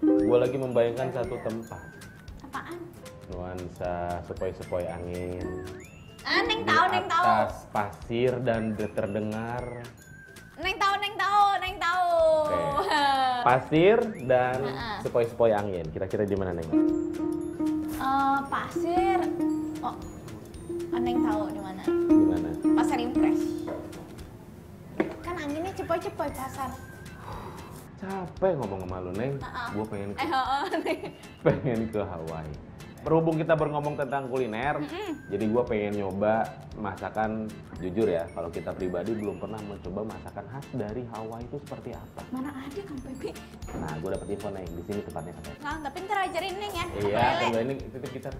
Gue lagi membayangkan satu tempat. Apaan? Nuansa sepoi-sepoi angin. Ah, Neng tahu, Neng tahu. atas pasir dan de- terdengar Neng tahu, Neng tahu, Neng tahu. Oke. pasir dan sepoi-sepoi angin. Kira-kira di mana Neng? Eh, pasir. Oh, ah, Neng tahu di mana? Di mana? Pasar Impres. Kan anginnya cepoi-cepoi pasar. Capek ngomong sama lu Neng. Ha-ha. Gue pengen Eh, oh, Neng. pengen ke Hawaii. Berhubung kita berngomong tentang kuliner, jadi gue pengen nyoba masakan jujur ya. Kalau kita pribadi belum pernah mencoba masakan khas dari Hawaii itu seperti apa. Mana ada Kang Pepe? Nah, gue dapet info Neng di sini tempatnya katanya. Kang, tapi ntar ajarin Neng ya. Iya, tunggu ini titip gitar.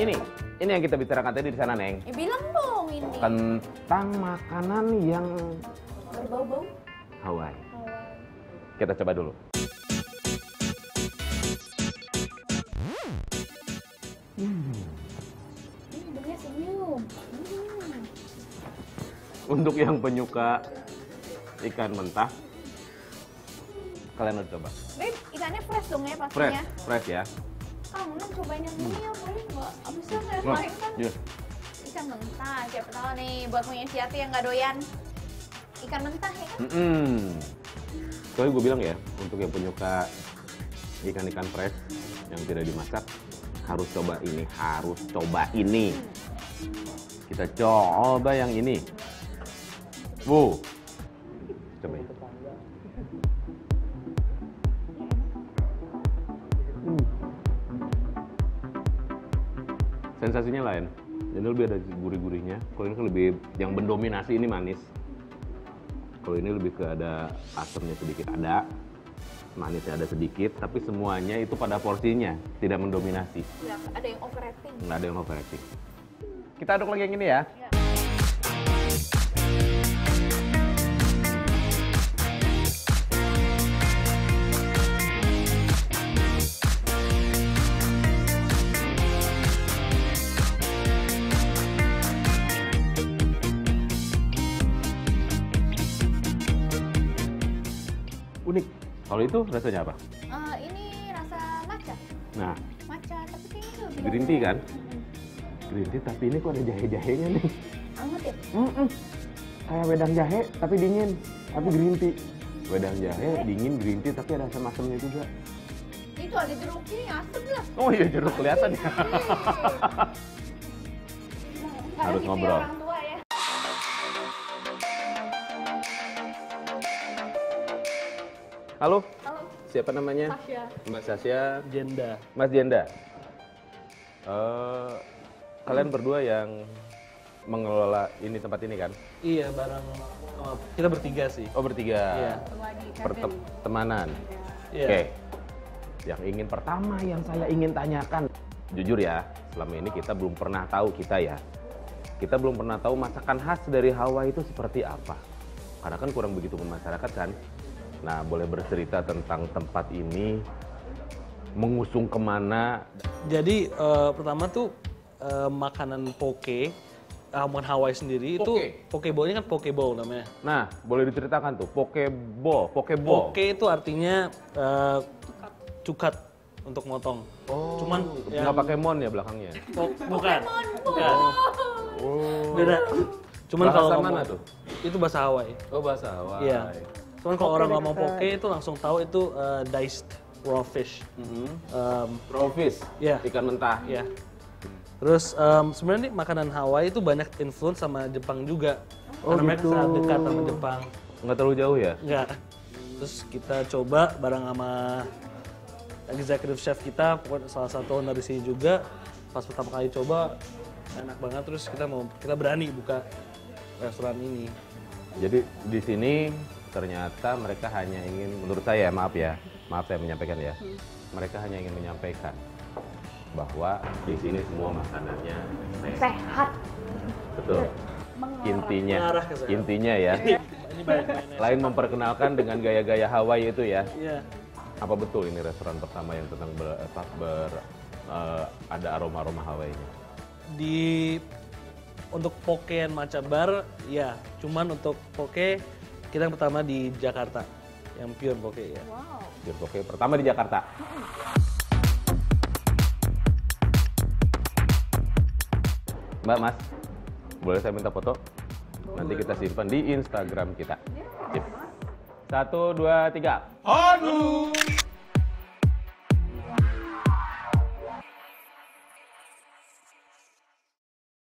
Ini, ini yang kita bicarakan tadi di sana, Neng. Ya bilang dong ini. Tentang makanan yang Berbau-bau. Hawaii. Kita coba dulu. Ini benarnya senyum. Hmm. Untuk yang penyuka ikan mentah, kalian harus coba. Beb, ikannya fresh dong ya Fresh, pastinya. fresh ya. Kang, Neng cobain yang ini ya, boleh nggak? Abisnya Wah, kemarin kan ikan mentah. Siapa tahu nih buat punya siati yang nggak doyan ikan mentah ya kan? Mm-mm. Soalnya gue bilang ya, untuk yang penyuka ikan-ikan fresh yang tidak dimasak, harus coba ini, harus coba ini. Kita coba yang ini. Wow. Sensasinya lain. Ini lebih ada gurih-gurihnya. Kalau ini kan lebih yang mendominasi ini manis. Kalau ini lebih ke ada asamnya sedikit ada, manisnya ada sedikit, tapi semuanya itu pada porsinya, tidak mendominasi. Nggak ada yang overacting. Nggak ada yang overacting. Kita aduk lagi yang ini ya. Unik. Kalau itu rasanya apa? Eh, ini rasa matcha. Nah, Matcha, tapi kayaknya lebih green tea kan? Green tea, tapi ini kok ada jahe-jahenya nih. Anget ya? Mm-mm. Kayak wedang jahe, tapi dingin. Tapi green tea. Wedang jahe, dingin, green tea, tapi ada asam-asamnya juga. Itu ada jeruknya, asem lah. Oh iya, jeruk kelihatan ya. Kadang Harus ngobrol. Halo, Halo, siapa namanya? Tasya. Mbak Sasya, Jenda. Mas Jenda. Eh, kalian berdua yang mengelola ini tempat ini kan? Iya, bareng oh, kita bertiga sih. Oh bertiga. Iya. Pertemanan. Iya. Oke. Yang ingin pertama yang saya ingin tanyakan, jujur ya, selama ini kita belum pernah tahu kita ya. Kita belum pernah tahu masakan khas dari Hawaii itu seperti apa. Karena kan kurang begitu masyarakat kan. Nah, boleh bercerita tentang tempat ini, mengusung ke mana? Jadi eh, pertama tuh eh, makanan poke, ramuan Hawaii sendiri itu Poke? poke bowl ini kan poke bowl namanya. Nah, boleh diceritakan tuh, pokeball, pokeball. Poke itu artinya eh, cukat untuk motong. Oh, Cuman nggak yang- pakai mon ya belakangnya. Po- bukan. Bukan. Oh. Beda. Cuman Bahasa kalau mana tuh? Itu bahasa Hawaii. Oh, bahasa Hawaii. Iya. Cuman kalau orang ngomong dekat. poke itu langsung tahu itu eh, diced raw fish. Mhm. Em, Raw fish, Iya. ikan mentah. Ya. Terus em, sebenarnya nih makanan Hawaii itu banyak influence sama Jepang juga. Oh, Karena mereka gitu. sangat dekat sama Jepang. Nggak terlalu jauh ya? Enggak. Terus kita coba bareng sama executive chef kita, pokoknya salah satu owner di sini juga. Pas pertama kali coba enak banget terus kita mau kita berani buka restoran ini. Jadi di sini ternyata mereka hanya ingin, menurut saya maaf ya, maaf saya menyampaikan ya, mereka hanya ingin menyampaikan bahwa di sini semua makanannya sehat. Betul. intinya Mengarah ke sana. intinya ya lain memperkenalkan dengan gaya-gaya Hawaii itu ya Iya. apa betul ini restoran pertama yang tentang ber, ber- eh, ada aroma-aroma Hawaii-nya Di untuk poke matcha bar, ya. Cuman untuk poke kita yang pertama di Jakarta, yang pure poke ya. Wow. Biar Poke pertama di Jakarta. Mbak Mas boleh saya minta foto? Nanti kita simpan di Instagram kita. Sip. satu dua tiga. Hanu